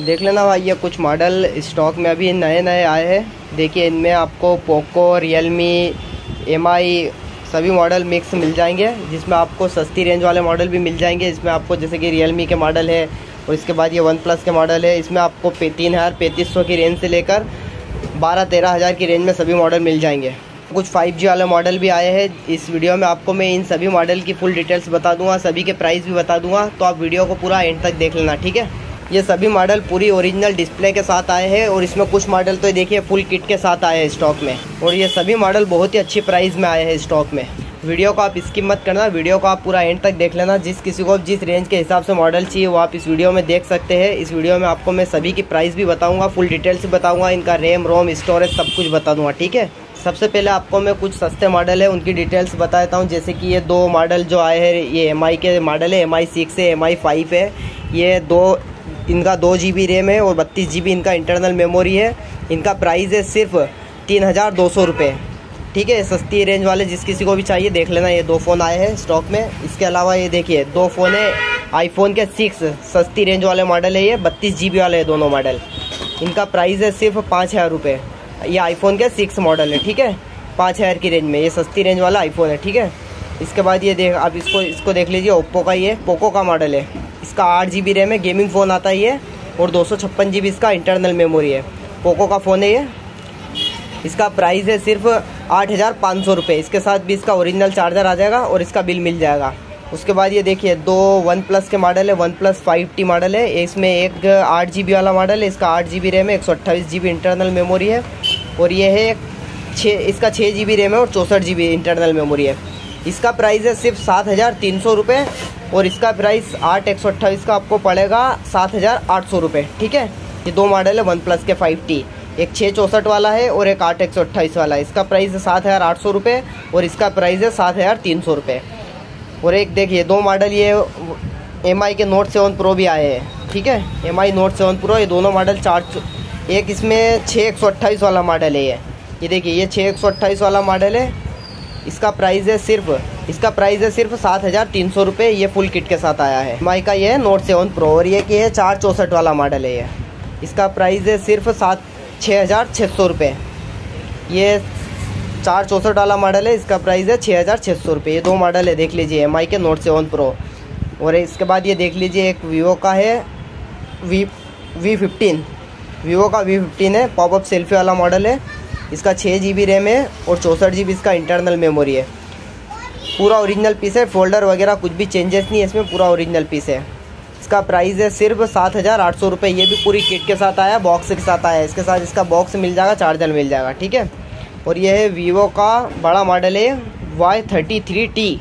देख लेना भाई, ये कुछ मॉडल स्टॉक में अभी नए नए आए हैं। देखिए, इनमें आपको पोको रियलमी एमआई सभी मॉडल मिक्स मिल जाएँगे, जिसमें आपको सस्ती रेंज वाले मॉडल भी मिल जाएँगे। इसमें आपको जैसे कि रियलमी के मॉडल है, और इसके बाद ये वन प्लस के मॉडल है, इसमें आपको तीन हज़ार, पैंतीस सौ की रेंज से लेकर बारह, तेरह हज़ार की रेंज में सभी मॉडल मिल जाएँगे। कुछ 5G वाले मॉडल भी आए हैं, इस वीडियो में आपको मैं इन सभी मॉडल की फुल डिटेल्स बता दूँगा, सभी के प्राइस भी बता दूँगा तो आप वीडियो को पूरा एंड तक देख लेना, ठीक है? ये सभी मॉडल पूरी ओरिजिनल डिस्प्ले के साथ आए हैं और इसमें कुछ मॉडल तो देखिए फुल किट के साथ आए हैं स्टॉक में। और ये सभी मॉडल बहुत ही अच्छी प्राइस में आए हैं स्टॉक में। वीडियो को आप स्किप मत करना वीडियो को आप पूरा एंड तक देख लेना। जिस किसी को, जिस रेंज के हिसाब से मॉडल चाहिए, वो आप इस वीडियो में देख सकते हैं। इस वीडियो में आपको मैं सभी की प्राइस भी बताऊँगा फुल डिटेल्स बताऊँगा, इनका रैम रोम स्टोरेज सब कुछ बता दूँगा, ठीक है? सबसे पहले आपको मैं कुछ सस्ते मॉडल है, उनकी डिटेल्स बता देता हूँ। जैसे कि ये दो मॉडल जो आए हैं, ये एमआई के मॉडल है एम आई सिक्स है एम आई फाइव है। ये दो इनका दो जी बी रैम है और बत्तीस जी बी इनका इंटरनल मेमोरी है। इनका प्राइस है सिर्फ़ तीन हज़ार दो सौ रुपये ठीक है, सस्ती रेंज वाले जिस किसी को भी चाहिए देख लेना, ये दो फ़ोन आए हैं स्टॉक में। इसके अलावा ये देखिए, दो फ़ोन है आईफोन के सिक्स सस्ती रेंज वाले मॉडल है ये, बत्तीस जी वाले है दोनों मॉडल इनका प्राइस है सिर्फ़ पाँच हज़ार रुपये ये आईफोन के सिक्स मॉडल है, ठीक है? पाँच हज़ार की रेंज में, ये सस्ती रेंज वाला आईफोन है, ठीक है? इसके बाद ये देख, आप इसको इसको देख लीजिए ओप्पो का ये पोको का मॉडल है। इसका आठ जी बी रैम है गेमिंग फ़ोन आता ही है, और दो सौ छप्पन जी बी इसका इंटरनल मेमोरी है। पोको का फ़ोन है ये। इसका प्राइस है सिर्फ़ आठ हज़ार पाँच सौ रुपये इसके साथ भी इसका ओरिजिनल चार्जर आ जाएगा और इसका बिल मिल जाएगा। उसके बाद ये देखिए, दो वन प्लस के मॉडल है OnePlus five T model है। इसमें एक आठ जी बी वाला मॉडल है, इसका आठ जी बी रैम है, एक सौ अट्ठाईस जी बी इंटरनल मेमोरी है। और ये है छः, इसका छः जी बी रैम है और चौंसठ जी बी इंटरनल मेमोरी है। इसका प्राइस है सिर्फ़ सात हज़ार तीन सौ रुपये और इसका प्राइस आठ एक सौ अट्ठाईस का आपको पड़ेगा सात हज़ार आठ सौ रुपये ठीक है? ये दो मॉडल है वन प्लस के फाइव टी एक छः चौंसठ वाला है और एक आठ एक सौ अट्ठाईस वाला है। इसका प्राइस है सात हज़ार आठ सौ रुपये और इसका प्राइस है सात हज़ार तीन सौ रुपये और एक देखिए दो मॉडल ये एम आई के नोट सेवन प्रो भी आए हैं, ठीक है? M I note seven pro ये दोनों मॉडल चार एक इसमें छः एक सौ अट्ठाईस वाला मॉडल है ये। ये देखिए, ये छः एक सौ अट्ठाईस वाला मॉडल है इसका प्राइस है सिर्फ़, इसका प्राइस है सिर्फ़ सात हज़ार तीन सौ रुपये ये फुल किट के साथ आया है। माई का ये है नोट सेवन प्रो और ये की है चार चौंसठ वाला मॉडल है ये। इसका प्राइस है सिर्फ़ सात छः हज़ार छः सौ रुपये ये चार चौंसठ वाला मॉडल है, इसका प्राइस है छः हज़ार छः सौ रुपये ये दो मॉडल है, देख लीजिए एम आई के नोट सेवन प्रो और इसके बाद ये देख लीजिए, एक वीवो का है वी वी फिफ्टीन वीवो का वी फिफ्टीन है पॉपअप सेल्फी वाला मॉडल है। इसका छः जी बी रैम है और चौंसठ जी बी इसका इंटरनल मेमोरी है। पूरा ओरिजिनल पीस है फोल्डर वगैरह कुछ भी चेंजेस नहीं है इसमें, पूरा ओरिजिनल पीस है। इसका प्राइस है सिर्फ़ सात हज़ार आठ सौ रुपये ये भी पूरी किट के साथ आया बॉक्स के साथ आया। इसके साथ इसका बॉक्स मिल जाएगा चार्जर मिल जाएगा, ठीक है? और ये है वीवो का बड़ा मॉडल है वाई थर्टी थ्री टी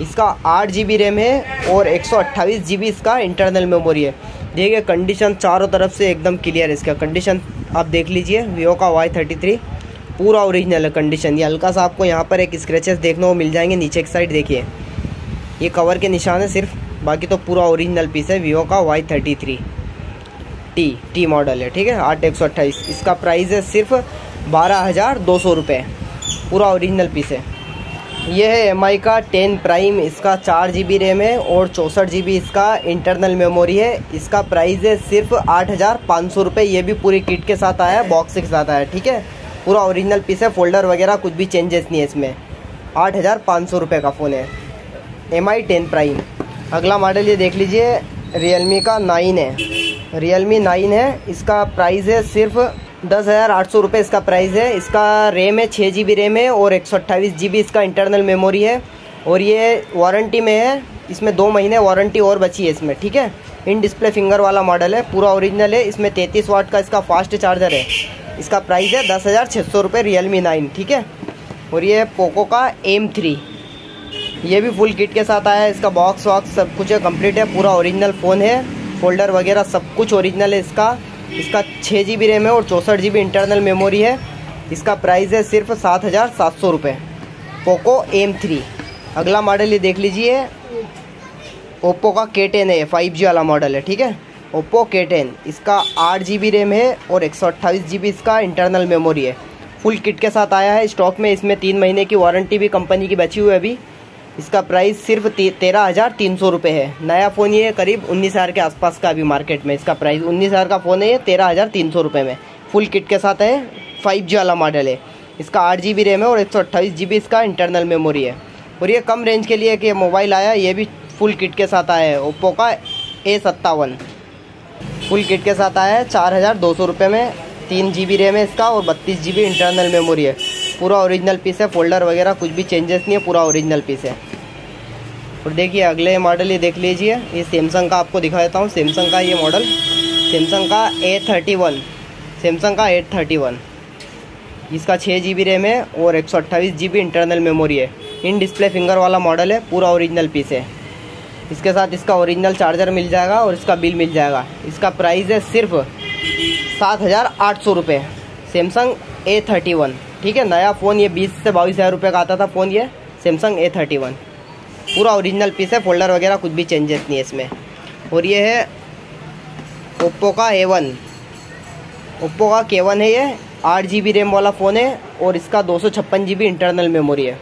इसका आठ जी बी रैम है और एक सौ अट्ठाईस जी बी इसका इंटरनल मेमोरी है। देखिए कंडीशन चारों तरफ़ से एकदम क्लियर है इसका। कंडीशन आप देख लीजिए वीवो का वाई थर्टी थ्री पूरा ओरिजिनल कंडीशन ये हल्का सा आपको यहाँ पर एक स्क्रेचेस देखने को मिल जाएँगे, नीचे एक साइड देखिए। ये कवर के निशान है सिर्फ़, बाकी तो पूरा ओरिजिनल पीस है वीवो का Y thirty three T T model है, ठीक है? आठ एक सौ अट्ठाईस। इसका प्राइस है सिर्फ़ बारह हज़ार दो सौ रुपये पूरा ओरिजिनल पीस है। ये है एम का टेन प्राइम इसका चार जी बी रैम है और चौंसठ जी बी इसका इंटरनल मेमोरी है। इसका प्राइस है सिर्फ़ आठ हज़ार पाँच सौ रुपये ये भी पूरी किट के साथ आया है बॉक्स के साथ आया है ठीक है? पूरा ओरिजिनल पीस है फोल्डर वगैरह कुछ भी चेंजेस नहीं है इसमें। आठ हज़ार पाँच सौ रुपये का फ़ोन है। M I ten prime. अगला मॉडल ये देख लीजिए रियलमी का नाइन है। रियलमी नाइन है, इसका प्राइस है सिर्फ़ दस हज़ार आठ सौ रुपये इसका प्राइस है। इसका रैम है छः जी बी रैम है और एक सौ अट्ठाईस जी बी इसका इंटरनल मेमोरी है। और ये वारंटी में है, इसमें दो महीने वारंटी और बची है इसमें, ठीक है? इन डिस्प्ले फिंगर वाला मॉडल है, पूरा ओरिजिनल है। इसमें तैंतीस वाट का इसका फास्ट चार्जर है। इसका प्राइस है दस हज़ार छः सौ रुपये रियल मी नाइन ठीक है? और ये पोको का एम थ्री ये भी फुल किट के साथ आया है, इसका बॉक्स वॉक्स सब कुछ है कंप्लीट है, पूरा ओरिजिनल फ़ोन है फोल्डर वगैरह सब कुछ ओरिजिनल है इसका। इसका छः जी बी रैम है और चौंसठ जी बी इंटरनल मेमोरी है। इसका प्राइस है सिर्फ़ सात हज़ार सात सौ रुपये। पोको एम थ्री अगला मॉडल ये देख लीजिए। ओप्पो का के टेन है फाइव जी वाला मॉडल है, ठीक है? ओप्पो के टेन, इसका आठ जी बी रैम है और एक सौ अट्ठाईस जी बी इसका इंटरनल मेमोरी है। फुल किट के साथ आया है स्टॉक में इसमें तीन महीने की वारंटी भी कंपनी की बची हुई है अभी। इसका प्राइस सिर्फ़ तेरह हज़ार तीन सौ रुपये है। नया फ़ोन ये करीब उन्नीस हज़ार के आसपास का अभी मार्केट में। इसका प्राइस उन्नीस हज़ार का फ़ोन है तेरह हज़ार तीन सौ रुपये में। फुल किट के साथ है फाइव जी वाला मॉडल है। इसका आठ जी बी रैम है और एक सौ अट्ठाईस जी बी इसका इंटरनल मेमोरी है। और ये कम रेंज के लिए कि मोबाइल आया, ये भी फुल किट के साथ आया है। ओप्पो का ए सत्तावन। फुल किट के साथ आया है। चार हज़ार दो सौ रुपये में, तीन जी बी रैम है इसका और बत्तीस जी बी इंटरनल मेमोरी है। पूरा ओरिजिनल पीस है, फोल्डर वगैरह कुछ भी चेंजेस नहीं है, पूरा ओरिजिनल पीस है। और देखिए, अगले मॉडल ये देख लीजिए। ये सैमसंग का आपको दिखा देता हूँ। सैमसंग का ये मॉडल। सैमसंग का ए थर्टी वन सैमसंग का एट थर्टी वन इसका छः जी बी रैम है और एक सौ अट्ठाईस जी बी इंटरनल मेमोरी है। इन डिस्प्ले फिंगर वाला मॉडल है, पूरा ओरिजिनल पीस है। इसके साथ इसका ओरिजिनल चार्जर मिल जाएगा और इसका बिल मिल जाएगा। इसका प्राइस है सिर्फ़ सात हज़ार आठ सौ रुपये सैमसंग ए थर्टी वन ठीक है, नया फ़ोन ये बीस से बाईस हज़ार रुपये का आता था फ़ोन ये सैमसंग ए थर्टी वन पूरा ओरिजिनल पीस है फोल्डर वगैरह कुछ भी चेंजेस नहीं है इसमें। और ये है ओप्पो का ए वन ओप्पो का के वन है ये, आठ जी बी रैम वाला फ़ोन है और इसका दो सौ छप्पन जी बी इंटरनल मेमोरी है।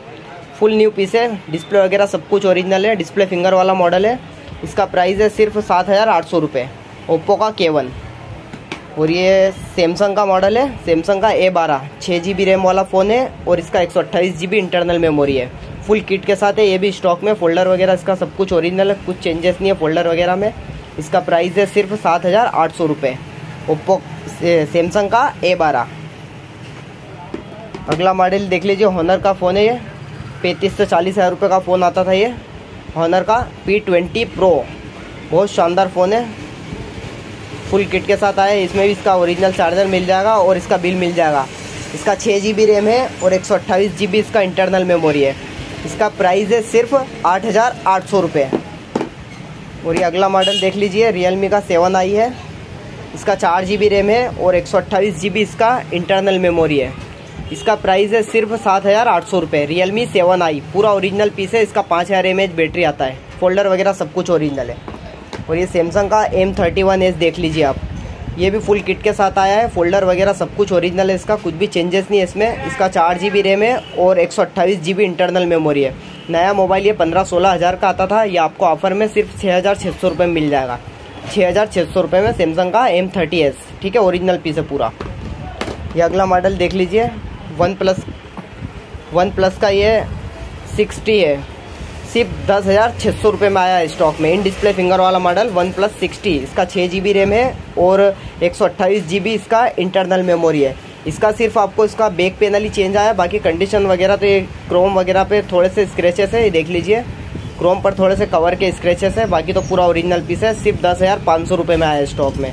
फुल न्यू पीस है। डिस्प्ले वगैरह सब कुछ ओरिजिनल है। डिस्प्ले फिंगर वाला मॉडल है। इसका प्राइस है सिर्फ़ सात हज़ार आठ सौ रुपये ओप्पो का के वन और ये सैमसंग का मॉडल है। सैमसंग का ए बारह छः जी बी रैम वाला फ़ोन है और इसका एक सौ अट्ठाईस जी बी इंटरनल मेमोरी है। फुल किट के साथ है। ये भी स्टॉक में। फोल्डर वगैरह इसका सब कुछ ओरिजिनल है। कुछ चेंजेस नहीं है फोल्डर वगैरह में। इसका प्राइस है सिर्फ़ सात हज़ार आठ सौ रुपये ओप्पो सैमसंग का ए बारह अगला मॉडल देख लीजिए। होनर का फ़ोन है ये। पैंतीस से चालीस हज़ार रुपये का फ़ोन आता था ये। हॉनर का पी ट्वेंटी प्रो बहुत शानदार फ़ोन है। फुल किट के साथ आया इसमें भी इसका ओरिजिनल चार्जर मिल जाएगा और इसका बिल मिल जाएगा। इसका छः जी बी रैम है और एक सौ अट्ठाईस जी बी इसका इंटरनल मेमोरी है। इसका प्राइस है सिर्फ़ आठ हज़ार आठ सौ रुपये। और ये अगला मॉडल देख लीजिए। रियल का सेवन आई है। इसका चार जी बी रैम है और एक सौ अट्ठाईस जी बी इसका इंटरनल मेमोरी है। इसका प्राइस है सिर्फ़ सात हज़ार आठ सौ रुपये रियल मी सेवन आई पूरा ओरिजिनल पीस है, इसका पाँच हज़ार एम बैटरी आता है। फोल्डर वगैरह सब कुछ ओरिजिनल है। और ये सैमसंग का एम थर्टी वन एस देख लीजिए आप। ये भी फुल किट के साथ आया है फोल्डर वगैरह सब कुछ ओरिजिनल है इसका, कुछ भी चेंजेस नहीं है इसमें। इसका चार जी बी रैम है और एक सौ अट्ठाईस जी बी इंटरनल मेमोरी है। नया मोबाइल ये पंद्रह सोलह हज़ार का आता था, ये आपको ऑफ़र में सिर्फ़ छः हज़ार छः सौ रुपये में मिल जाएगा। छः हज़ार छः सौ रुपये में सैमसंग का एम थर्टी एस ठीक है ओरिजिनल पीस है पूरा। ये अगला मॉडल देख लीजिए। वन प्लस वन प्लस का ये सिक्सटी है। सिर्फ़ दस हज़ार छः सौ रुपये में आया है स्टॉक में। इन डिस्प्ले फिंगर वाला मॉडल वन प्लस सिक्सटी। इसका छः जी बी रैम है और एक सौ अट्ठाईस जी बी इसका इंटरनल मेमोरी है। इसका सिर्फ़ आपको इसका बैक पैनल ही चेंज आया। बाकी कंडीशन वगैरह तो ये क्रोम वगैरह पे थोड़े से स्क्रेचेस है, ये देख लीजिए। क्रोम पर थोड़े से कवर के स्क्रेचेस है, बाकी तो पूरा ओरिजिनल पीस है। सिर्फ़ दस हज़ार पाँच सौ रुपये में आया है स्टॉक में।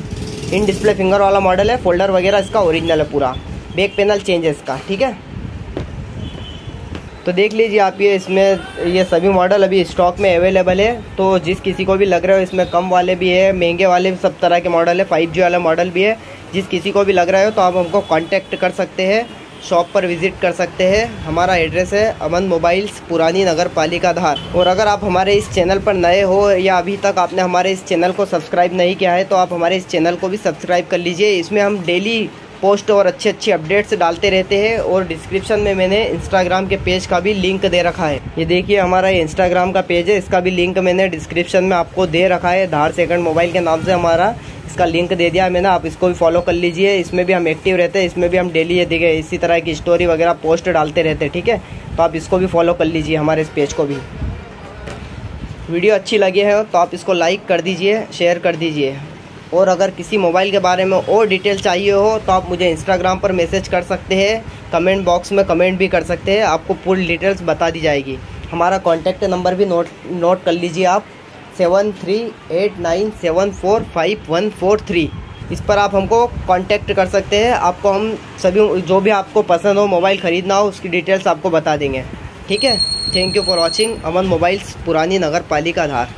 इन डिस्प्ले फिंगर वाला मॉडल है फोल्डर वगैरह इसका ओरिजिनल है पूरा। बैक पैनल चेंज है इसका ठीक है? तो देख लीजिए आप ये इसमें, ये सभी मॉडल अभी स्टॉक में अवेलेबल है तो जिस किसी को भी लग रहा हो इसमें कम वाले भी है, महँगे वाले भी, सब तरह के मॉडल है फाइव जी वाला मॉडल भी है, जिस किसी को भी लग रहा हो तो आप हमको कांटेक्ट कर सकते हैं शॉप पर विज़िट कर सकते हैं। हमारा एड्रेस है अमन मोबाइल्स पुरानी नगर पालिका धार। और अगर आप हमारे इस चैनल पर नए हो या अभी तक आपने हमारे इस चैनल को सब्सक्राइब नहीं किया है तो आप हमारे इस चैनल को भी सब्सक्राइब कर लीजिए। इसमें हम डेली पोस्ट और अच्छे अच्छे अपडेट्स डालते रहते हैं और डिस्क्रिप्शन में मैंने इंस्टाग्राम के पेज का भी लिंक दे रखा है। ये देखिए, हमारा इंस्टाग्राम का पेज है, इसका भी लिंक मैंने डिस्क्रिप्शन में आपको दे रखा है। धार सेकंड मोबाइल के नाम से हमारा इसका लिंक दे दिया मैंने, आप इसको भी फॉलो कर लीजिए। इसमें भी हम एक्टिव रहते हैं, इसमें भी हम डेली ये देखिए, इसी तरह की स्टोरी वगैरह पोस्ट डालते रहते हैं, ठीक है? तो आप इसको भी फॉलो कर लीजिए हमारे इस पेज को भी। वीडियो अच्छी लगी है तो आप इसको लाइक कर दीजिए शेयर कर दीजिए। और अगर किसी मोबाइल के बारे में और डिटेल चाहिए हो तो आप मुझे इंस्टाग्राम पर मैसेज कर सकते हैं। कमेंट बॉक्स में कमेंट भी कर सकते हैं। आपको पूरी डिटेल्स बता दी जाएगी। हमारा कॉन्टैक्ट नंबर भी नोट नोट कर लीजिए आप। Seven three eight nine seven four five one four three. इस पर आप हमको कांटेक्ट कर सकते हैं। आपको हम सभी, जो भी आपको पसंद हो, मोबाइल ख़रीदना हो, उसकी डिटेल्स आपको बता देंगे। ठीक है? Thank you for watching Aman mobiles, पुरानी नगर पालिका धार।